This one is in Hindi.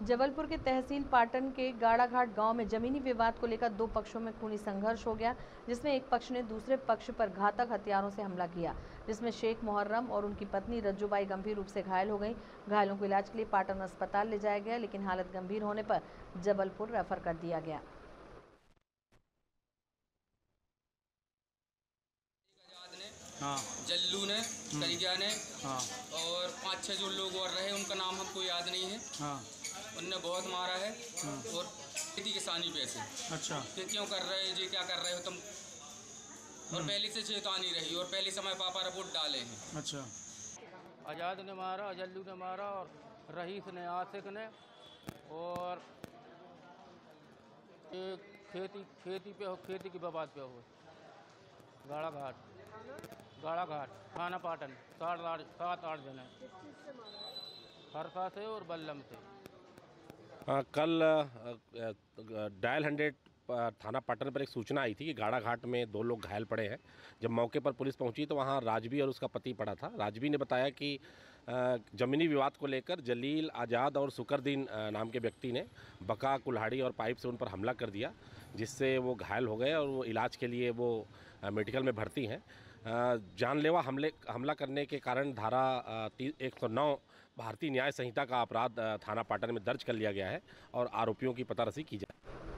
जबलपुर के तहसील पाटन के गाड़ाघाट गाँव में जमीनी विवाद को लेकर दो पक्षों में खूनी संघर्ष हो गया जिसमें एक पक्ष ने दूसरे पक्ष पर घातक हथियारों से हमला किया जिसमें शेख मुहर्रम और उनकी पत्नी रज्जूबाई गंभीर रूप से घायल हो गई। घायलों को इलाज के लिए पाटन अस्पताल ले जाया गया लेकिन हालत गंभीर होने पर जबलपुर रेफर कर दिया गया। हाँ। जल्लू ने करिया ने हाँ। और पाँच छह जो लोग और रहे उनका नाम हमको याद नहीं है। हाँ। उनने बहुत मारा है और खेती किसानी पे से अच्छा। कि क्यों कर रहे हो जी क्या कर रहे हो तुम? और पहले से चेतावनी रही और पहले समय पापा रिपोर्ट डाले हैं। अच्छा। आज़ाद ने मारा अजल्लू ने मारा और रईस ने आसिक ने और एक खेती खेती पे हो खेती की बबाद पे हो गाड़ा घाट गाड़ा घाट थाना पाटन सात आठ सात आठ जने। हरसा से और बल्लम से। हाँ, कल डायल हंड्रेड थाना पाटन पर एक सूचना आई थी कि गाड़ा घाट में दो लोग घायल पड़े हैं। जब मौके पर पुलिस पहुँची तो वहाँ राजवी और उसका पति पड़ा था। राजवी ने बताया कि जमीनी विवाद को लेकर जलील आज़ाद और सुकरदीन नाम के व्यक्ति ने बका कुल्हाड़ी और पाइप से उन पर हमला कर दिया जिससे वो घायल हो गए और वो इलाज के लिए वो मेडिकल में भर्ती हैं। जानलेवा हमले, हमला करने के कारण धारा एक सौ नौ भारतीय न्याय संहिता का अपराध थाना पाटन में दर्ज कर लिया गया है और आरोपियों की पतारसी की जाए